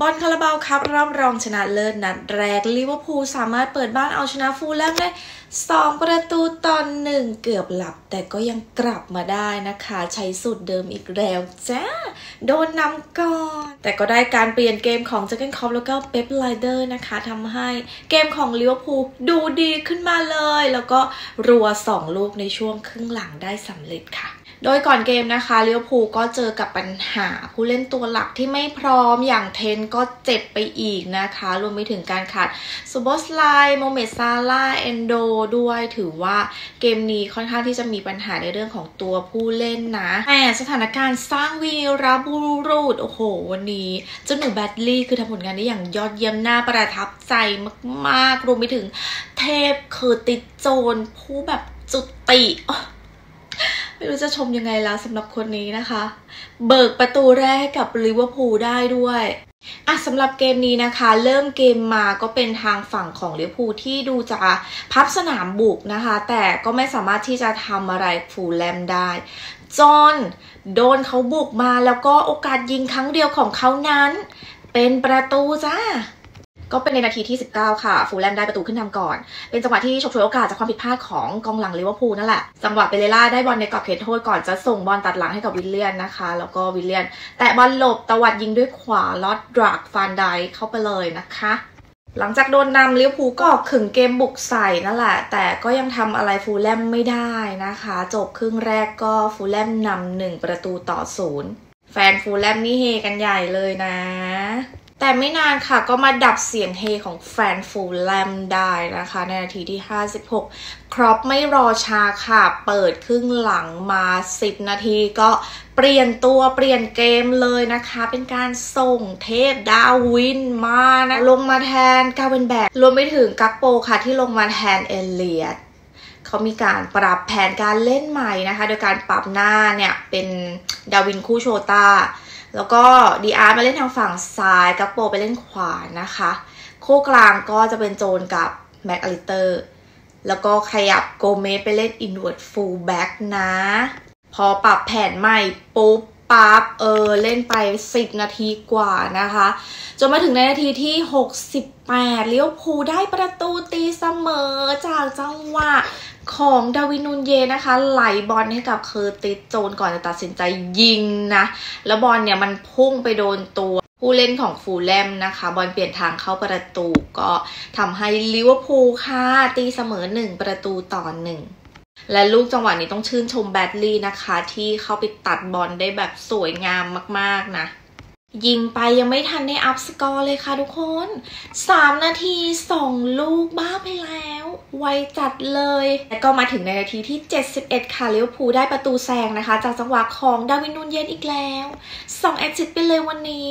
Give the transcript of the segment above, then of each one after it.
บอลคาราบาวครับรอบรองชนะเลิศนัดแรกลิเวอร์พูลสามารถเปิดบ้านเอาชนะฟูแล่มได้ สองประตูต่อหนึ่งเกือบหลับแต่ก็ยังกลับมาได้นะคะ ใช้สูตรเดิมอีกแล้วจ้า โดนนำก่อน แต่ก็ได้การเปลี่ยนเกมของเจเกนคอปแล้วก็เป๊ปไลน์เดอร์สนะคะทำให้เกมของลิเวอร์พูลดูดีขึ้นมาเลย แล้วก็รัวสองลูกในช่วงครึ่งหลังได้สำเร็จค่ะโดยก่อนเกมนะคะลิเวอร์พูลก็เจอกับปัญหาผู้เล่นตัวหลักที่ไม่พร้อมอย่างเทรนต์ก็เจ็บไปอีกนะคะ รวมไปถึงการขาดโซบอสไลโมฮาเหม็ด ซาลาห์ เอนโดด้วยถือว่าเกมนี้ค่อนข้างที่จะมีปัญหาในเรื่องของตัวผู้เล่นนะแต่สถานการณ์สร้างวีรบุรุษโอ้โห วันนี้เจ้าหนูแบรดลีย์คือทำผลงานได้อย่างยอดเยี่ยมน่าประทับใจมากๆรวมไปถึงเทพเคอร์ติส โจนส์ผู้แบบจุติ ไม่รู้จะชมยังไงแล้วสำหรับคนนี้นะคะ เบิกประตูแรกกับลิเวอร์พูลได้ด้วยอะสำหรับเกมนี้นะคะ เริ่มเกมมาก็เป็นทางฝั่งของลิเวอร์พูลที่ดูจะพับสนามบุกนะคะ แต่ก็ไม่สามารถที่จะทำอะไรฟูแล่มได้ จนโดนเขาบุกมาแล้วก็โอกาสยิงครั้งเดียวของเขานั้น เป็นประตูจ้า ก็เป็นในนาทีที่ 19 ค่ะ ฟูแล่มได้ประตูขึ้นนำก่อน เป็นจังหวะที่ฉกฉวยโอกาสจากความผิดพลาดของกองหลังลิเวอร์พูลนั่นแหละ จังหวะเปเรย์ร่าได้บอลในกรอบเขตโทษก่อนจะส่งบอลตัดหลังให้กับวิลเลียนนะคะ แล้วก็วิลเลียน แต่บอลหลบตวัดยิงด้วยขวาลอดดรากฟานไดเข้าไปเลยนะคะหลังจากโดนนำลิเวอร์พูลก็ขึงเกมบุกใส่นั่นแหละ แต่ก็ยังทำอะไรฟูลแลมไม่ได้นะคะ จบครึ่งแรกก็ฟูลแลมนำหนึ่งประตูต่อศูนย์แฟนฟูลแลมนี่เฮกันใหญ่เลยนะ แต่ไม่นานค่ะก็มาดับเสียงเฮของแฟนฟูลแลมได้นะคะ ในนาทีที่ 56 ครอปไม่รอช้าค่ะ เปิดครึ่งหลังมา 10 นาทีก็เปลี่ยนตัวเปลี่ยนเกมเลยนะคะ เป็นการส่งเทพดาร์วินมานะลงมาแทนกราเฟนแบร์กรวมไปถึงกักโปค่ะที่ลงมาแทนเอลเลียตเขามีการปรับแผนการเล่นใหม่นะคะ โดยการปรับหน้าเนี่ยเป็นดาร์วินคู่โชต้า แล้วก็ดิอาซมาเล่นทางฝั่งซ้ายกักโปไปเล่นขวานะคะ คู่กลางก็จะเป็นโจนส์กับแม็คอัลลิสเตอร์แล้วก็ขยับโกเมสไปเล่น invert fullback นะ พอปรับแผนใหม่ปุ๊บปั๊บเออเล่นไป 10 นาทีกว่านะคะ จนมาถึงในนาทีที่ 68ลิเวอร์พูลได้ประตูตีเสมอจากจังหวะ ของดาวินูนเยนะคะ ไหลบอลให้กับเคอร์ติสโจนส์ก่อนจะตัดสินใจยิงนะ แล้วบอลเนี่ยมันพุ่งไปโดนตัวผู้เล่นของฟูแล่มนะคะ บอลเปลี่ยนทางเข้าประตูก็ทำให้ลิเวอร์พูลค่ะ ตีเสมอหนึ่งประตูต่อหนึ่งและลูกจังหวะนี้ต้องชื่นชมแบรดลีย์นะคะ ที่เข้าไปตัดบอลได้แบบสวยงามมากๆนะ ยิงไปยังไม่ทันได้อัพสกอร์เลยค่ะทุกคน 3 นาที2ลูกบ้าไปแล้ว ไวจัดเลย แล้วก็มาถึงในนาทีที่ 71 ค่ะลิเวอร์พูลได้ประตูแซงนะคะ จากจังหวะของดาร์วินนูนเยซอีกแล้ว2แอคซิสไปเลยวันนี้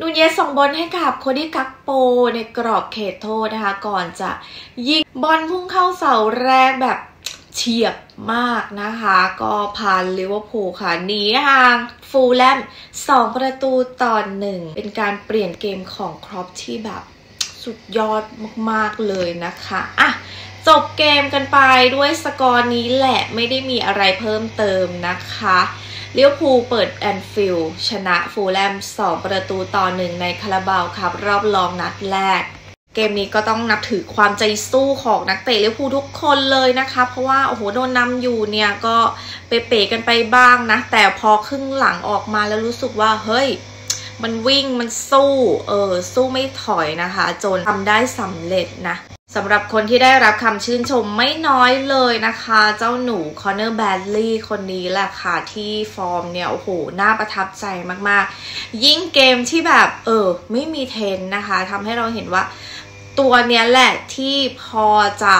นูนเยซส่งบอลให้กับโคดี้กักโปในกรอบเขตโทษนะคะ ก่อนจะยิงบอลพุ่งเข้าเสาแรกแบบ เฉียบมากนะคะ ก็พาลิเวอร์พูลค่ะหนีทางฟูแล่ม2 ประตูต่อหนึ่งเป็นการเปลี่ยนเกมของคล็อปป์ที่แบบสุดยอดมาก ๆ เลยนะคะอะจบเกมกันไปด้วยสกอร์นี้แหละไม่ได้มีอะไรเพิ่มเติมนะคะลิเวอร์พูลเปิดแอนฟิลด์ชนะฟูแล่ม 2 ประตูต่อหนึ่งในคาราบาวคัพ รอบรองนัดแรก เกมนี้ก็ต้องนับถือความใจสู้ของนักเตะลิเวอร์พูลทุกคนเลยนะคะ เพราะว่าโอ้โหโดนนำอยู่เนี่ยก็เป๋ๆกันไปบ้างนะ แต่พอครึ่งหลังออกมาแล้วรู้สึกว่าเฮ้ยมันวิ่งมันสู้เออสู้ไม่ถอยนะคะ จนทำได้สำเร็จนะ สำหรับคนที่ได้รับคำชื่นชมไม่น้อยเลยนะคะ เจ้าหนูคอนเนอร์แบรดลีย์คนนี้แหละค่ะ ที่ฟอร์มเนี่ย โอ้โห น่าประทับใจมากๆ ยิ่งเกมที่แบบ เออ ไม่มีเทนนะคะทำให้เราเห็นว่าตัวเนี้ยแหละที่พอจะ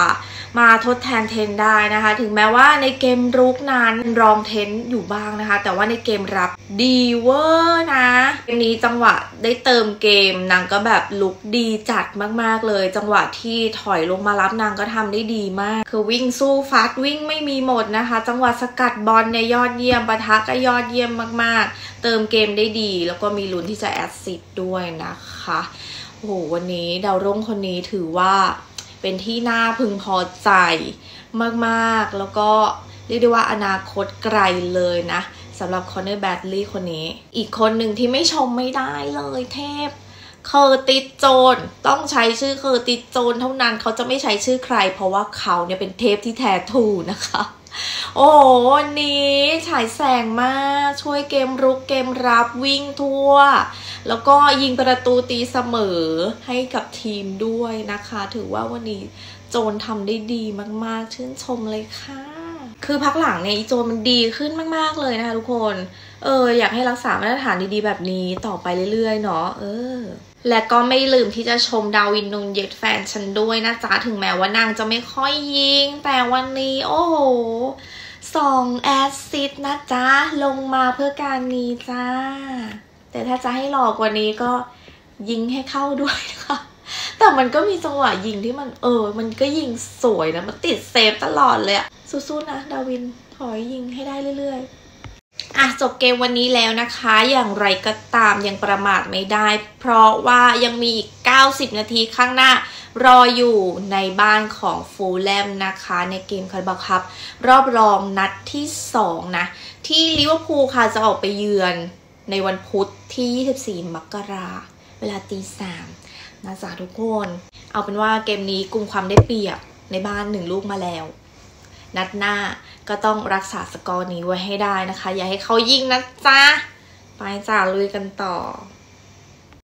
มาทดแทนเทนได้นะคะ ถึงแม้ว่าในเกมรุกนั้นรองเทนอยู่บ้างนะคะ แต่ว่าในเกมรับดีเวอร์นะ นี้จังหวะได้เติมเกมนางก็แบบลุกดีจัดมากๆเลย จังหวะที่ถอยลงมารับนางก็ทำได้ดีมาก คือวิ่งสู้ฟัดวิ่งไม่มีหมดนะคะ จังหวะสกัดบอลเนี่ยยอดเยี่ยมปะทะก็ยอดเยี่ยมมากๆ เติมเกมได้ดี แล้วก็มีลุ้นที่จะ assist ด้วยนะคะโอ้โหวันนี้ดาวรุ่งคนนี้ถือว่าเป็นที่น่าพึงพอใจมากๆ แล้วก็เรียกได้ว่าอนาคตไกลเลยนะ สำหรับคอนเนอร์แบรดลีย์คนนี้ อีกคนหนึ่งที่ไม่ชมไม่ได้เลยเทพเคอร์ติสโจนส์ต้องใช้ชื่อเคอร์ติสโจนส์เท่านั้นเขาจะไม่ใช้ชื่อใคร เพราะว่าเขาเนี่ยเป็นเทพที่แท้ trueนะคะ โอ้โหวันนี้ฉายแสงมากช่วยเกมรุกเกมรับวิ่งทั่ว แล้วก็ยิงประตูตีเสมอให้กับทีมด้วยนะคะ ถือว่าวันนี้โจนทำได้ดีมากๆ ชื่นชมเลยค่ะ คือพักหลังเนี่ยอีโจมันดีขึ้นมาก ๆ เลยนะคะทุกคน เออ อยากให้รักษามาตรฐานดีๆ แบบนี้ต่อไปเรื่อย ๆ เนาะ เออ และก็ไม่ลืมที่จะชมดาวินนุนเย็ดแฟนฉันด้วยนะจ๊ะ ถึงแม้ว่านางจะไม่ค่อยยิง แต่วันนี้โอ้โหสอง assist นะจ๊ะ ลงมาเพื่อการนี้จ้า แต่ถ้าจะให้หล่อกว่านี้ก็ยิงให้เข้าด้วยนะคะ แต่มันก็มีจังหวะยิงที่มันเออ มันก็ยิงสวยนะ มันติดเซฟตลอดเลยอะสู้ๆนะ ดาร์วิน ขอให้ยิงให้ได้เรื่อยๆ อะ จบเกมวันนี้แล้วนะคะ อย่างไรก็ตามยังประมาทไม่ได้ เพราะว่ายังมีอีก 90 นาทีข้างหน้ารออยู่ในบ้านของฟูแล่มนะคะ ในเกมคาราบาวคัพรอบรองนัดที่ 2 นะ ที่ลิเวอร์พูลค่ะจะออกไปเยือนในวันพุธที่ 24 มกราเวลาตีสาม นะจ๊ะทุกคน เอาเป็นว่าเกมนี้กลุ่มความได้เปรียบในบ้านหนึ่งลูกมาแล้ว นัดหน้าก็ต้องรักษาสกอร์นี้ไว้ให้ได้นะคะ อย่าให้เขายิงนะจ๊ะ ไปจ้าลุยกันต่อ